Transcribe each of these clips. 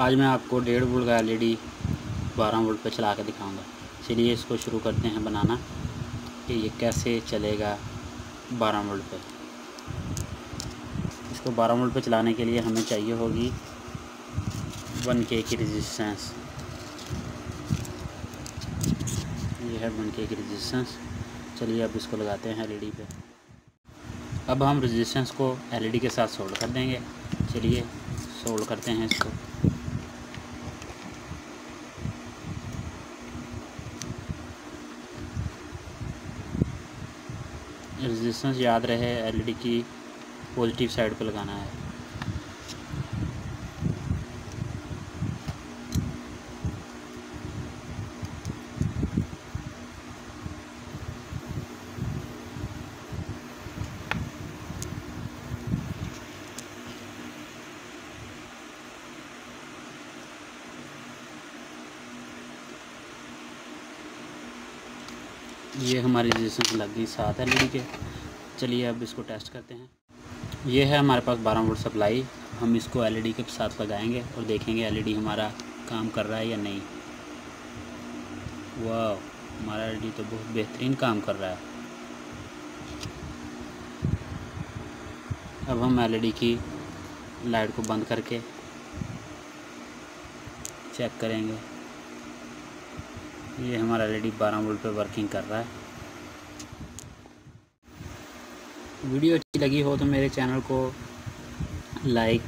आज मैं आपको डेढ़ वोल्ट का एलईडी बारह वोल्ट पे चला के दिखाऊँगा। चलिए इसको शुरू करते हैं बनाना कि ये कैसे चलेगा बारह वोल्ट पे। इसको बारह वोल्ट पे चलाने के लिए हमें चाहिए होगी वन के की रेजिस्टेंस ये है वन के की रेजिस्टेंस चलिए अब इसको लगाते हैं एलईडी पे। अब हम रेजिस्टेंस को एलईडी के साथ सोल्ड कर देंगे। चलिए सोल्ड करते हैं इसको। रेजिस्टेंस याद रहे एलईडी की पॉजिटिव साइड पर लगाना है। ये हमारी रेजिस्टेंस लग गई सात एल के। चलिए अब इसको टेस्ट करते हैं। ये है हमारे पास 12 वोल्ट सप्लाई हम इसको एलईडी के साथ लगाएँगे और देखेंगे एलईडी हमारा काम कर रहा है या नहीं। वाह हमारा एलईडी तो बहुत बेहतरीन काम कर रहा है। अब हम एलईडी की लाइट को बंद करके चेक करेंगे। ये हमारा एलईडी 12 वोल्ट पे वर्किंग कर रहा है। वीडियो अच्छी लगी हो तो मेरे चैनल को लाइक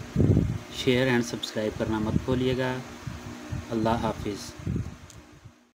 शेयर एंड सब्सक्राइब करना मत भूलिएगा। अल्लाह हाफिज़।